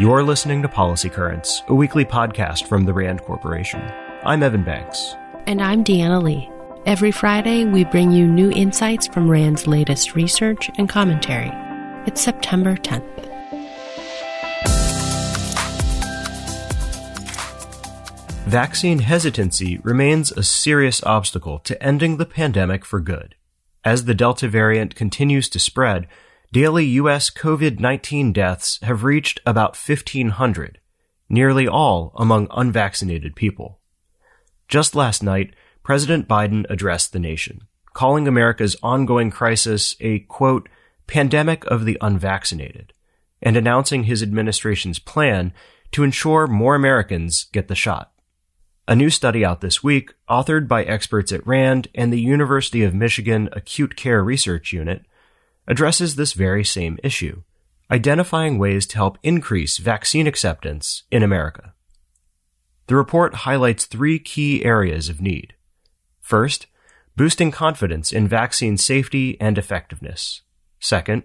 You're listening to Policy Currents, a weekly podcast from the RAND Corporation. I'm Evan Banks. And I'm Deanna Lee. Every Friday, we bring you new insights from RAND's latest research and commentary. It's September 10th. Vaccine hesitancy remains a serious obstacle to ending the pandemic for good. As the Delta variant continues to spread, daily U.S. COVID-19 deaths have reached about 1,500, nearly all among unvaccinated people. Just last night, President Biden addressed the nation, calling America's ongoing crisis a, quote, pandemic of the unvaccinated, and announcing his administration's plan to ensure more Americans get the shot. A new study out this week, authored by experts at RAND and the University of Michigan Acute Care Research Unit, addresses this very same issue, identifying ways to help increase vaccine acceptance in America. The report highlights three key areas of need. First, boosting confidence in vaccine safety and effectiveness. Second,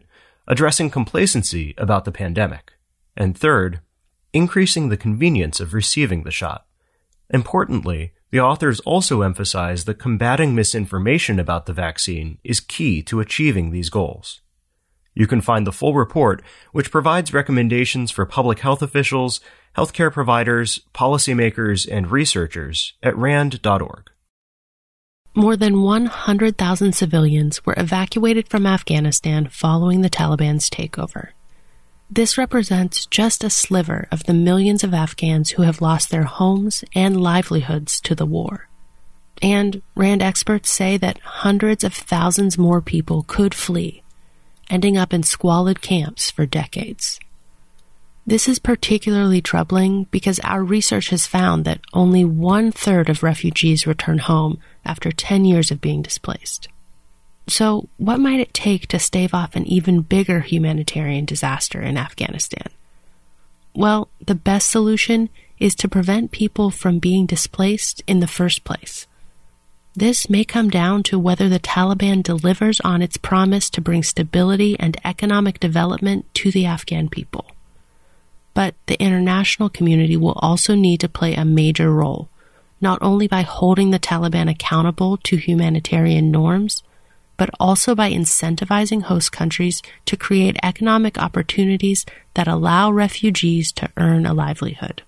addressing complacency about the pandemic. And third, increasing the convenience of receiving the shot. Importantly, the authors also emphasize that combating misinformation about the vaccine is key to achieving these goals. You can find the full report, which provides recommendations for public health officials, healthcare providers, policymakers, and researchers at RAND.org. More than 100,000 civilians were evacuated from Afghanistan following the Taliban's takeover. This represents just a sliver of the millions of Afghans who have lost their homes and livelihoods to the war. And RAND experts say that hundreds of thousands more people could flee, ending up in squalid camps for decades. This is particularly troubling because our research has found that only one third of refugees return home after 10 years of being displaced. So, what might it take to stave off an even bigger humanitarian disaster in Afghanistan? Well, the best solution is to prevent people from being displaced in the first place. This may come down to whether the Taliban delivers on its promise to bring stability and economic development to the Afghan people. But the international community will also need to play a major role, not only by holding the Taliban accountable to humanitarian norms, but also by incentivizing host countries to create economic opportunities that allow refugees to earn a livelihood.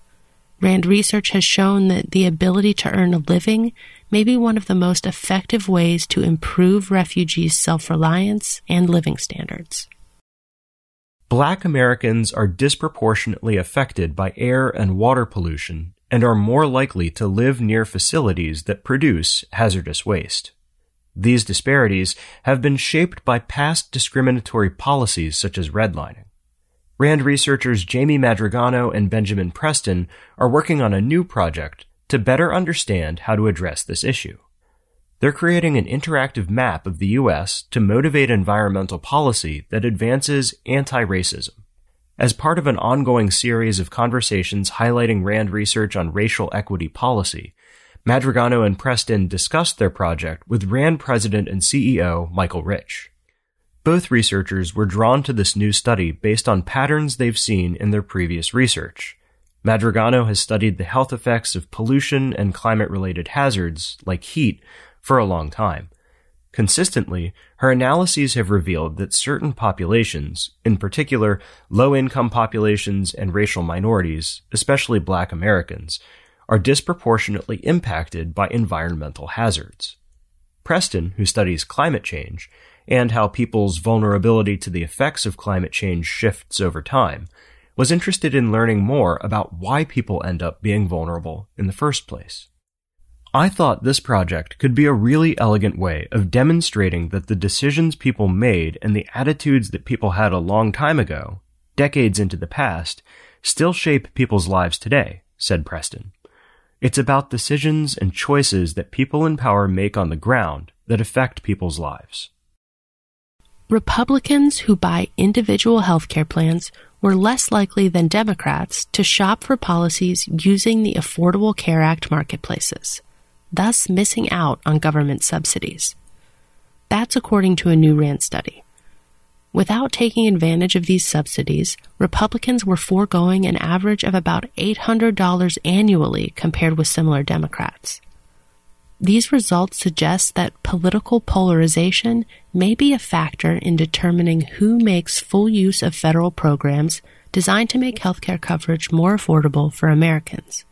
RAND research has shown that the ability to earn a living may be one of the most effective ways to improve refugees' self reliance and living standards. Black Americans are disproportionately affected by air and water pollution and are more likely to live near facilities that produce hazardous waste. These disparities have been shaped by past discriminatory policies such as redlining. RAND researchers Jamie Madrigano and Benjamin Preston are working on a new project to better understand how to address this issue. They're creating an interactive map of the U.S. to motivate environmental policy that advances anti-racism. As part of an ongoing series of conversations highlighting RAND research on racial equity policy, Madrigano and Preston discussed their project with RAND president and CEO Michael Rich. Both researchers were drawn to this new study based on patterns they've seen in their previous research. Madrigano has studied the health effects of pollution and climate related hazards, like heat, for a long time. Consistently, her analyses have revealed that certain populations, in particular low income populations and racial minorities, especially black Americans, are disproportionately impacted by environmental hazards. Preston, who studies climate change and how people's vulnerability to the effects of climate change shifts over time, was interested in learning more about why people end up being vulnerable in the first place. I thought this project could be a really elegant way of demonstrating that the decisions people made and the attitudes that people had a long time ago, decades into the past, still shape people's lives today, said Preston. It's about decisions and choices that people in power make on the ground that affect people's lives. Republicans who buy individual health care plans were less likely than Democrats to shop for policies using the Affordable Care Act marketplaces, thus missing out on government subsidies. That's according to a new RAND study. Without taking advantage of these subsidies, Republicans were foregoing an average of about $800 annually compared with similar Democrats. These results suggest that political polarization may be a factor in determining who makes full use of federal programs designed to make healthcare coverage more affordable for Americans.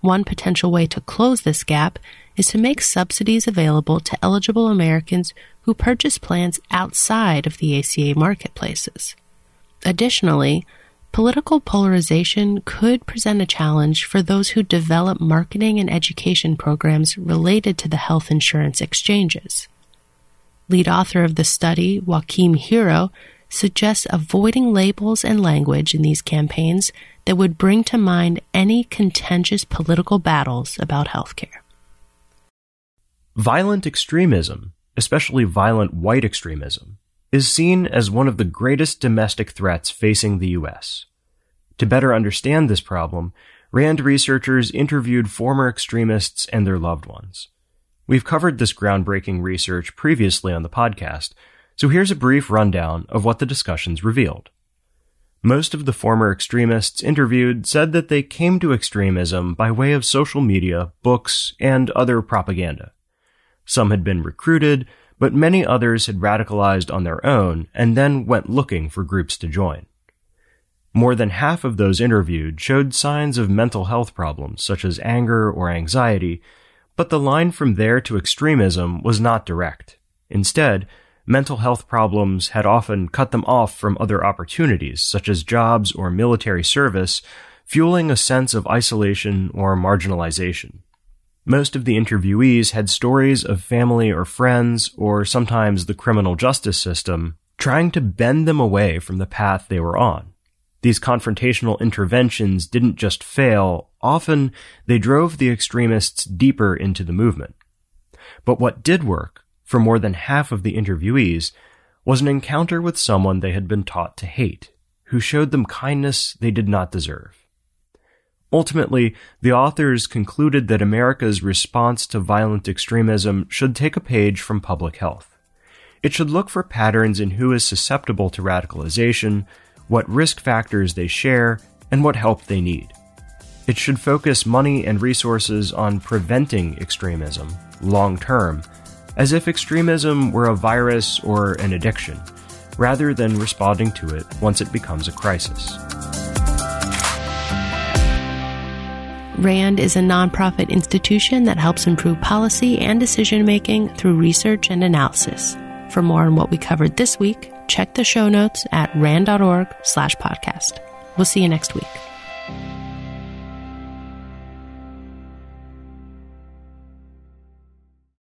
One potential way to close this gap is to make subsidies available to eligible Americans who purchase plans outside of the ACA marketplaces. Additionally, political polarization could present a challenge for those who develop marketing and education programs related to the health insurance exchanges. Lead author of the study, Joachim Hero, suggests avoiding labels and language in these campaigns that would bring to mind any contentious political battles about healthcare. Violent extremism, especially violent white extremism, is seen as one of the greatest domestic threats facing the U.S. To better understand this problem, RAND researchers interviewed former extremists and their loved ones. We've covered this groundbreaking research previously on the podcast, so here's a brief rundown of what the discussions revealed. Most of the former extremists interviewed said that they came to extremism by way of social media, books, and other propaganda. Some had been recruited, but many others had radicalized on their own and then went looking for groups to join. More than half of those interviewed showed signs of mental health problems such as anger or anxiety, but the line from there to extremism was not direct. Instead, mental health problems had often cut them off from other opportunities such as jobs or military service, fueling a sense of isolation or marginalization. Most of the interviewees had stories of family or friends, or sometimes the criminal justice system, trying to bend them away from the path they were on. These confrontational interventions didn't just fail, often they drove the extremists deeper into the movement. But what did work, for more than half of the interviewees, was an encounter with someone they had been taught to hate, who showed them kindness they did not deserve. Ultimately, the authors concluded that America's response to violent extremism should take a page from public health. It should look for patterns in who is susceptible to radicalization, what risk factors they share, and what help they need. It should focus money and resources on preventing extremism, long term, as if extremism were a virus or an addiction, rather than responding to it once it becomes a crisis. RAND is a nonprofit institution that helps improve policy and decision making through research and analysis. For more on what we covered this week, check the show notes at rand.org slash podcast. We'll see you next week.